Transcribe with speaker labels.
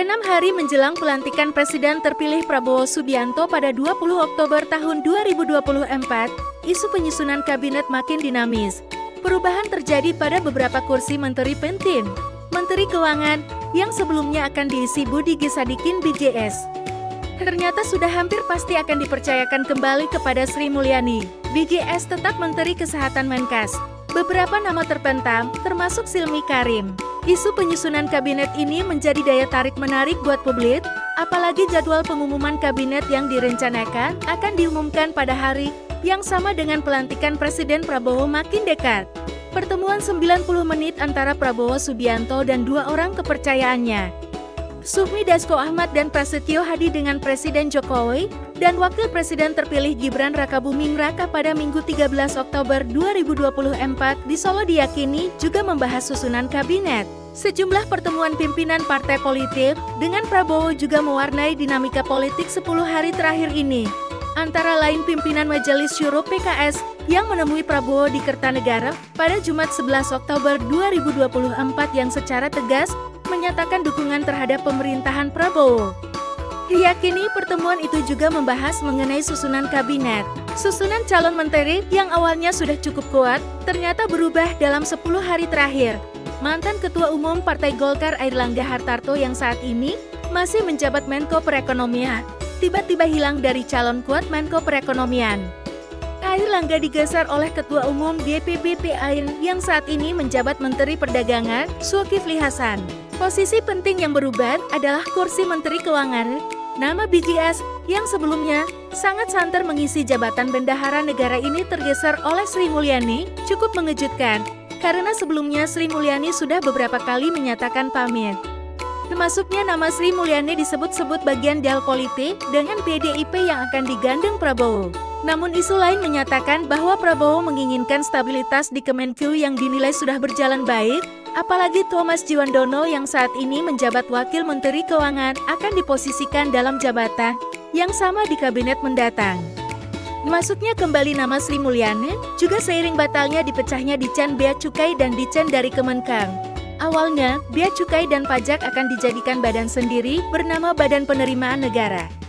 Speaker 1: Enam hari menjelang pelantikan Presiden terpilih Prabowo Subianto pada 20 Oktober tahun 2024, isu penyusunan kabinet makin dinamis. Perubahan terjadi pada beberapa kursi menteri penting. Menteri Keuangan, yang sebelumnya akan diisi Budi G. Sadikin BJS. Ternyata sudah hampir pasti akan dipercayakan kembali kepada Sri Mulyani. BJS tetap Menteri Kesehatan Menkes. Beberapa nama terpentam, termasuk Silmi Karim. Isu penyusunan kabinet ini menjadi daya tarik menarik buat publik, apalagi jadwal pengumuman kabinet yang direncanakan akan diumumkan pada hari yang sama dengan pelantikan Presiden Prabowo makin dekat. Pertemuan 90 menit antara Prabowo Subianto dan dua orang kepercayaannya, Sufmi Dasko Ahmad dan Prasetyo Hadi dengan Presiden Jokowi dan Wakil Presiden terpilih Gibran Rakabuming Raka pada Minggu 13 Oktober 2024 di Solo diyakini juga membahas susunan kabinet. Sejumlah pertemuan pimpinan partai politik dengan Prabowo juga mewarnai dinamika politik 10 hari terakhir ini. Antara lain pimpinan Majelis Syuro PKS yang menemui Prabowo di Kertanegara pada Jumat 11 Oktober 2024 yang secara tegas menyatakan dukungan terhadap pemerintahan Prabowo. Diyakini pertemuan itu juga membahas mengenai susunan kabinet. Susunan calon menteri yang awalnya sudah cukup kuat, ternyata berubah dalam 10 hari terakhir. Mantan Ketua Umum Partai Golkar Airlangga Hartarto yang saat ini masih menjabat Menko Perekonomian, tiba-tiba hilang dari calon kuat Menko Perekonomian. Air Langga digeser oleh Ketua Umum DPP Air yang saat ini menjabat Menteri Perdagangan, Zulkifli Hasan. Posisi penting yang berubah adalah kursi Menteri Keuangan. Nama BGS yang sebelumnya sangat santer mengisi jabatan bendahara negara ini tergeser oleh Sri Mulyani cukup mengejutkan karena sebelumnya Sri Mulyani sudah beberapa kali menyatakan pamit. Termasuknya nama Sri Mulyani disebut-sebut bagian dial politik dengan PDIP yang akan digandeng Prabowo. Namun isu lain menyatakan bahwa Prabowo menginginkan stabilitas di Kemenkeu yang dinilai sudah berjalan baik, apalagi Thomas Jiwandono yang saat ini menjabat Wakil Menteri Keuangan akan diposisikan dalam jabatan yang sama di kabinet mendatang. Masuknya kembali nama Sri Mulyani juga seiring batalnya dipecahnya Dican Bea Cukai dan Dican dari Kemenkang. Awalnya, Bea Cukai dan Pajak akan dijadikan badan sendiri bernama Badan Penerimaan Negara.